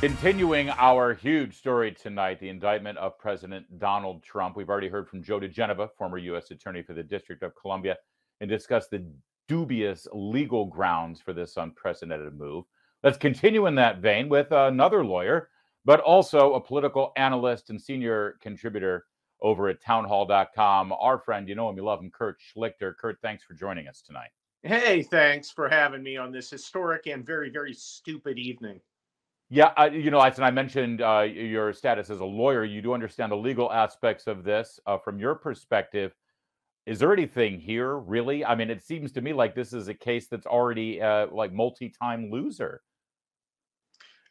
Continuing our huge story tonight, the indictment of President Donald Trump. We've already heard from Joe diGenova, former U.S. Attorney for the District of Columbia, and discussed the dubious legal grounds for this unprecedented move. Let's continue in that vein with another lawyer, but also a political analyst and senior contributor over at townhall.com. Our friend, you know him, you love him, Kurt Schlichter. Kurt, thanks for joining us tonight. Hey, thanks for having me on this historic and very, very stupid evening. Yeah, I, you know, as I mentioned uh, your status as a lawyer, you do understand the legal aspects of this. Uh, from your perspective, is there anything here really? I mean, it seems to me like this is a case that's already uh, like multi-time loser.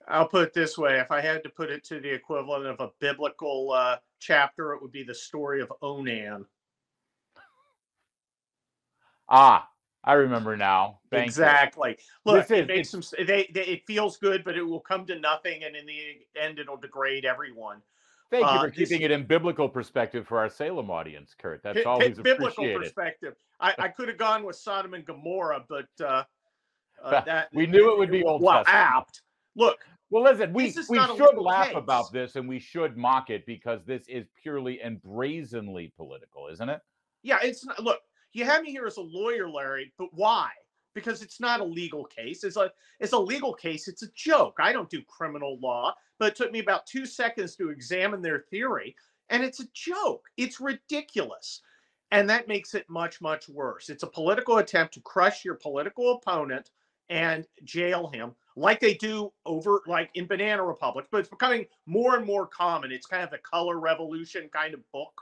I'll put it this way: if I had to put it to the equivalent of a biblical uh, chapter, it would be the story of Onan. Ah, I remember now. Thank exactly. You. Look, it makes them. They, they, it feels good, but it will come to nothing, and in the end, it'll degrade everyone. Thank you uh, for keeping this, it in biblical perspective for our Salem audience, Kurt. That's always biblical perspective. I, I could have gone with Sodom and Gomorrah, but uh, uh, that we knew it would be old. Well, apt. Look. Well, listen, we, we should laugh case. about this and we should mock it because this is purely and brazenly political, isn't it? Yeah, it's not. Look, you have me here as a lawyer, Larry, but why? Because it's not a legal case. It's a it's a legal case. It's a joke. I don't do criminal law, but it took me about two seconds to examine their theory, and it's a joke. It's ridiculous. And that makes it much, much worse. It's a political attempt to crush your political opponent and jail him like they do over like in banana republic but it's becoming more and more common it's kind of the color revolution kind of book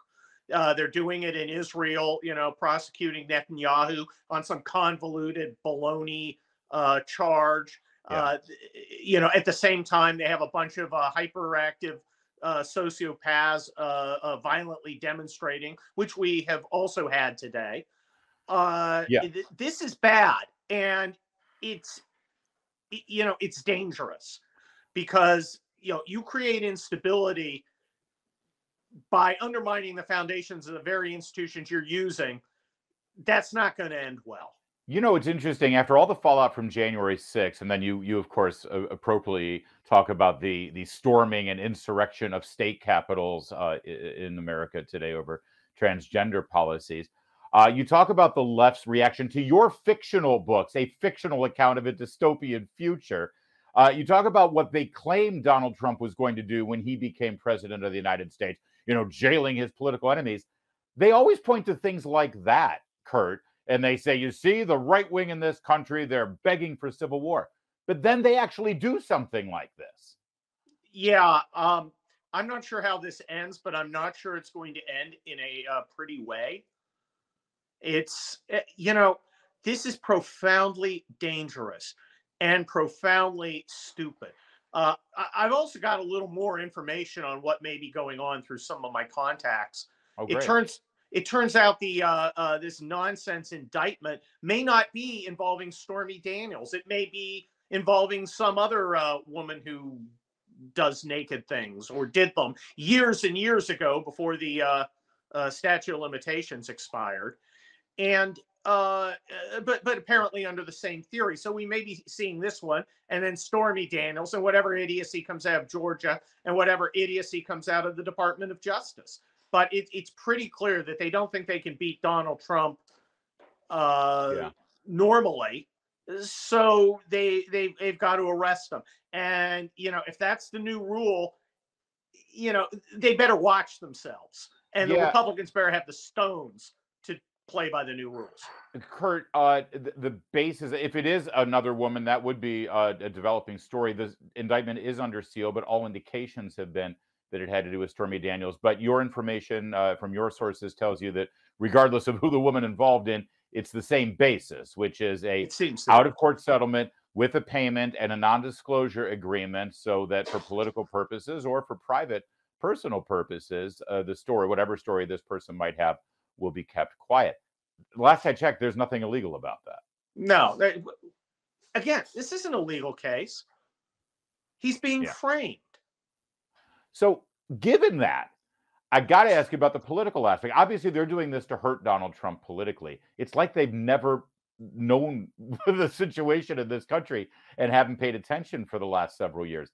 uh, they're doing it in Israel, you know, prosecuting Netanyahu on some convoluted baloney uh, charge. Yeah. Uh, you know, at the same time, they have a bunch of uh, hyperactive uh, sociopaths violently demonstrating, which we have also had today. Uh, yeah. this is bad, and it's you know it's dangerous because you know you create instability by undermining the foundations of the very institutions you're using, that's not going to end well. You know, it's interesting. After all the fallout from January 6th, and then you, you of course, uh, appropriately talk about the the storming and insurrection of state capitals uh, in America today over transgender policies. Uh, you talk about the left's reaction to your fictional books, a fictional account of a dystopian future. Uh, you talk about what they claimed Donald Trump was going to do when he became president of the United States you know, jailing his political enemies. They always point to things like that, Kurt, and they say, you see, the right wing in this country, they're begging for civil war. But then they actually do something like this. Yeah. Um, I'm not sure how this ends, but I'm not sure it's going to end in a uh, pretty way. It's, eh, you know, this is profoundly dangerous and profoundly stupid. Uh, I've also got a little more information on what may be going on through some of my contacts. Oh, it turns it turns out the uh, uh, this nonsense indictment may not be involving Stormy Daniels. It may be involving some other uh, woman who does naked things or did them years and years ago before the uh, uh, statute of limitations expired. And uh, uh, but but apparently under the same theory. So we may be seeing this one, and then Stormy Daniels, and whatever idiocy comes out of Georgia, and whatever idiocy comes out of the Department of Justice. But it, it's pretty clear that they don't think they can beat Donald Trump uh, yeah. normally. So they they they've got to arrest him. And you know, if that's the new rule, you know, they better watch themselves. And yeah. the Republicans better have the stones play by the new rules. Kurt, uh, the, the basis, if it is another woman, that would be uh, a developing story. The indictment is under seal, but all indications have been that it had to do with Stormy Daniels. But your information uh, from your sources tells you that regardless of who the woman involved in, it's the same basis, which is a out of court settlement with a payment and a non disclosure agreement so that for political purposes or for private personal purposes, uh, the story, whatever story this person might have, will be kept quiet. Last I checked, there's nothing illegal about that. No. Again, this isn't a legal case. He's being yeah. framed. So, given that, I got to ask you about the political aspect. Obviously, they're doing this to hurt Donald Trump politically. It's like they've never known the situation in this country and haven't paid attention for the last several years.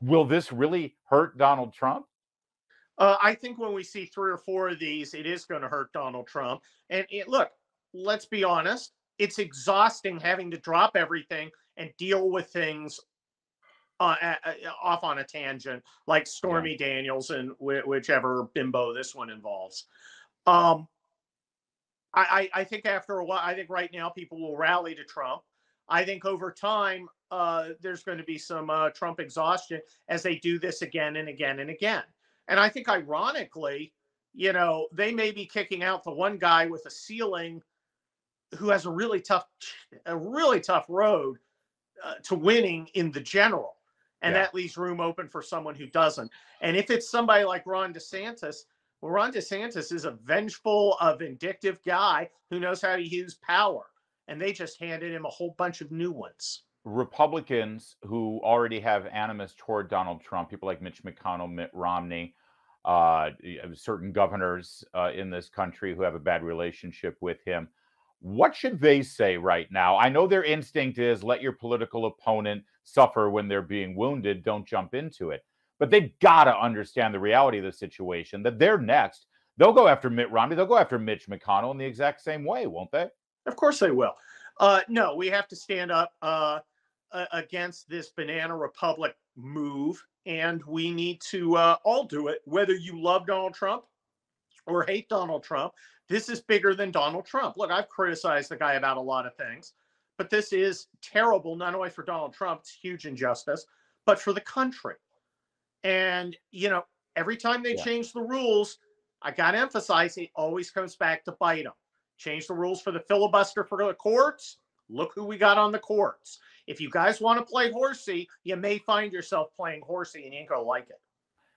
will this really hurt Donald Trump? Uh, I think when we see three or four of these, it is going to hurt Donald Trump. And it, look, let's be honest, it's exhausting having to drop everything and deal with things uh, off on a tangent, like Stormy yeah. Daniels and wh- whichever bimbo this one involves. Um, I, I, I think after a while, I think right now people will rally to Trump. I think over time, uh, there's going to be some uh, Trump exhaustion as they do this again and again and again. And I think, ironically, you know, they may be kicking out the one guy with a ceiling who has a really tough, a really tough road uh, to winning in the general. And yeah. that leaves room open for someone who doesn't. And if it's somebody like Ron DeSantis, well, Ron DeSantis is a vengeful, a vindictive guy who knows how to use power. And they just handed him a whole bunch of new ones. Republicans who already have animus toward Donald Trump, people like Mitch McConnell, Mitt Romney, uh, certain governors uh, in this country who have a bad relationship with him. What should they say right now? I know their instinct is let your political opponent suffer when they're being wounded, don't jump into it. But they've got to understand the reality of the situation that they're next. They'll go after Mitt Romney, they'll go after Mitch McConnell in the exact same way, won't they? Of course they will. Uh, no, we have to stand up uh, against this banana republic move, and we need to uh, all do it, whether you love Donald Trump or hate Donald Trump. This is bigger than Donald Trump. Look, I've criticized the guy about a lot of things, but this is terrible, not only for Donald Trump, it's huge injustice, but for the country. And, you know, every time they yeah. change the rules, I got to emphasize it always comes back to bite them. Change the rules for the filibuster for the courts. Look who we got on the courts. If you guys want to play horsey, you may find yourself playing horsey and you ain't going to like it.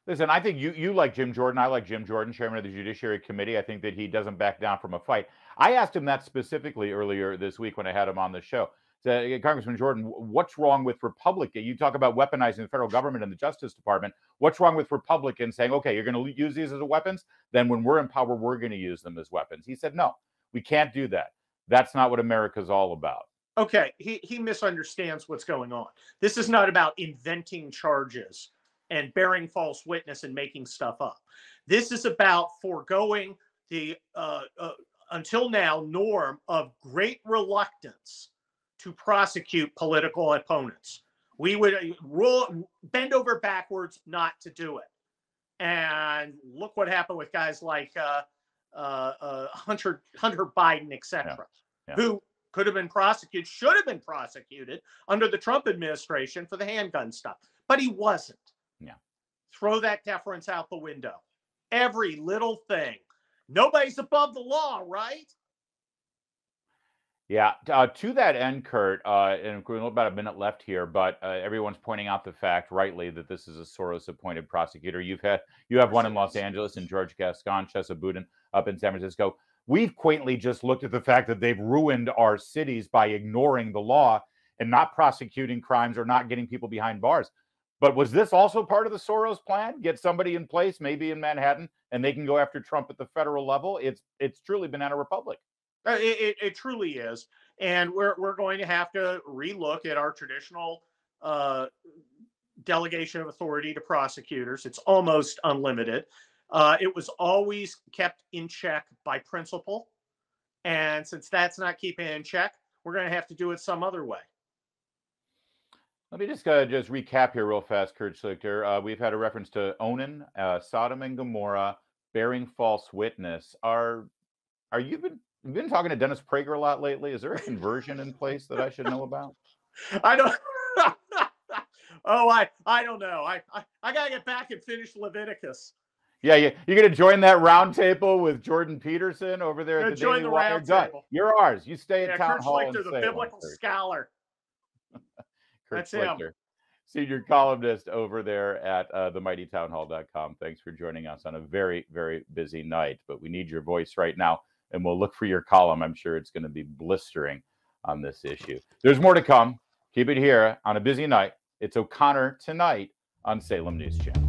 Listen, I think you you like Jim Jordan. I like Jim Jordan, chairman of the Judiciary Committee. I think that he doesn't back down from a fight. I asked him that specifically earlier this week when I had him on the show. So, Congressman Jordan, what's wrong with Republican? You talk about weaponizing the federal government and the Justice Department. What's wrong with Republicans saying, okay, you're going to use these as weapons? Then when we're in power, we're going to use them as weapons. He said, no, we can't do that. That's not what America's all about. Okay, he, he misunderstands what's going on. This is not about inventing charges and bearing false witness and making stuff up. This is about foregoing the uh, uh, until now norm of great reluctance to prosecute political opponents. We would uh, roll, bend over backwards not to do it. And look what happened with guys like uh, uh, uh Hunter Hunter Biden, etc., yeah. yeah. who could have been prosecuted, should have been prosecuted under the Trump administration for the handgun stuff, but he wasn't. Yeah. Throw that deference out the window. Every little thing. Nobody's above the law, right? Yeah, uh, to that end, Kurt, uh, and we're about a minute left here, but uh, everyone's pointing out the fact, rightly, that this is a Soros-appointed prosecutor. You've had you have one in Los Angeles and George Gascon, Chesa Boudin up in San Francisco. We've quaintly just looked at the fact that they've ruined our cities by ignoring the law and not prosecuting crimes or not getting people behind bars. But was this also part of the Soros plan? Get somebody in place, maybe in Manhattan, and they can go after Trump at the federal level. It's it's truly banana republic. Uh, it, it, it truly is, and we're we're going to have to relook at our traditional uh, delegation of authority to prosecutors. It's almost unlimited. Uh, it was always kept in check by principle. And since that's not keeping it in check, we're going to have to do it some other way. Let me just uh, just recap here real fast, Kurt Schlichter. Uh, we've had a reference to Onan, uh, Sodom and Gomorrah, bearing false witness. Are are you been you been talking to Dennis Prager a lot lately? Is there a conversion in place that I should know about? I don't. oh, I I don't know. I I, I gotta get back and finish Leviticus. Yeah, yeah. You're gonna join that roundtable with Jordan Peterson over there at the join Daily the round table. You're ours. You stay at yeah, town Kurt hall. Schlichter, the biblical scholar. That's Schlichter, him. senior columnist over there at uh, themightytownhall.com. Thanks for joining us on a very, very busy night. But we need your voice right now, and we'll look for your column. I'm sure it's going to be blistering on this issue. There's more to come. Keep it here on a busy night. It's O'Connor tonight on Salem News Channel.